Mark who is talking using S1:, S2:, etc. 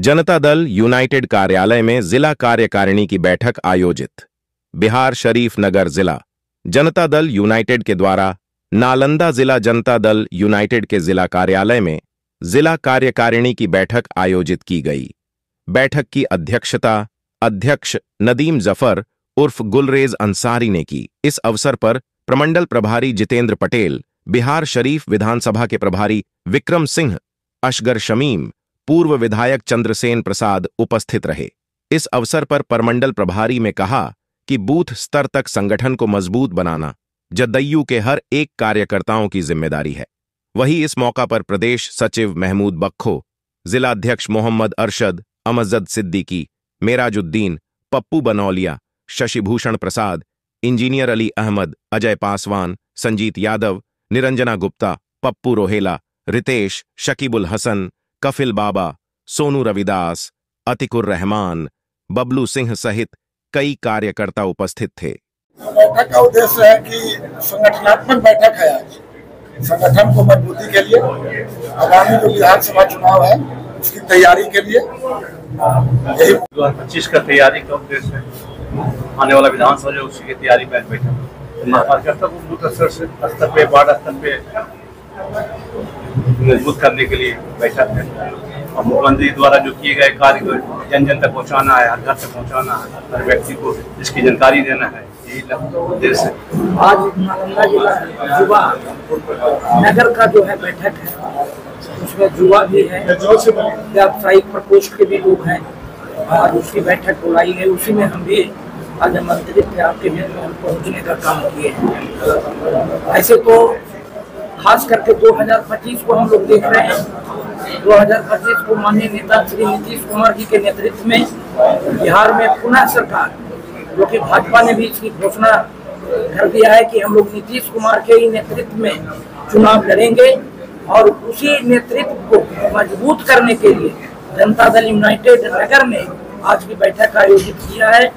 S1: Janata Dal United कार्यालय में जिला कार्यकारिणी की बैठक आयोजित। बिहार शरीफ नगर जिला। जनता दल यूनाइटेड के द्वारा नालंदा जिला जनता दल यूनाइटेड के जिला कार्यालय में जिला कार्यकारिणी की बैठक आयोजित की गई। बैठक की अध्यक्षता अध्यक्ष नदीम ज़फ़र उर्फ़ गुलरेज अंसारी ने की। इस अवसर पर प्रमंडल प्रभारी जितेंद्र पटेल, बिहार शरीफ विधानसभा के प्रभारी विक्रम सिंह, अशगर शमीम पूर्व विधायक चंद्रसेन प्रसाद उपस्थित रहे। इस अवसर पर परमंडल प्रभारी में कहा कि बूथ स्तर तक संगठन को मज़बूत बनाना जदयू के हर एक कार्यकर्ताओं की ज़िम्मेदारी है। वही इस मौका पर प्रदेश सचिव महमूद बख्खो, जिलाध्यक्ष मोहम्मद अरशद, अमजद सिद्दीकी, मेराजुद्दीन, पप्पू बनौलिया, शशिभूषण प्रसाद, इंजीनियर अली अहमद, अजय पासवान, संजीत यादव, निरंजना गुप्ता, पप्पू रोहेला, रितेश, शकीबुल हसन कफिल बाबा सोनू रविदास अतिकुर रहमान बबलू सिंह सहित कई कार्यकर्ता उपस्थित थे।
S2: बैठक का उद्देश्य है कि संगठनात्मक बैठक है आज। संगठन को मजबूती के लिए आगामी जो विधानसभा चुनाव है उसकी तैयारी के लिए यही
S3: दो हज़ार पच्चीस का तैयारी का उद्देश्य है। आने वाला विधानसभा जो उसी की तैयारी में आज बैठा कार्यकर्ता को बूथ स्तर से स्तर पे वार्ड स्तर पे मज़बूत करने के लिए बैठक है। और मुख्यमंत्री द्वारा जो किए गए कार्य को जन जन तक पहुंचाना है, हर घर तक पहुंचाना है, हर व्यक्ति को इसकी जानकारी देना है, यही उद्देश्य है।
S4: आज युवा नगर का जो है बैठक है, उसमें युवा भी है, व्यावसायिक प्रकोष्ठ के भी लोग हैं आज उसकी बैठक बुलाई है उसी में हम भी आज आमंत्रित थे, आपके हम पहुँचने का काम किए हैं। ऐसे तो खास करके 2025 को हम लोग देख रहे हैं। 2025 को माननीय नेता श्री नीतीश कुमार जी के नेतृत्व में बिहार में पुनः सरकार, जो कि भाजपा ने भी इसकी घोषणा कर दिया है कि हम लोग नीतीश कुमार के ही नेतृत्व में चुनाव लड़ेंगे और उसी नेतृत्व को मज़बूत करने के लिए जनता दल यूनाइटेड नगर में आज की बैठक आयोजित किया है।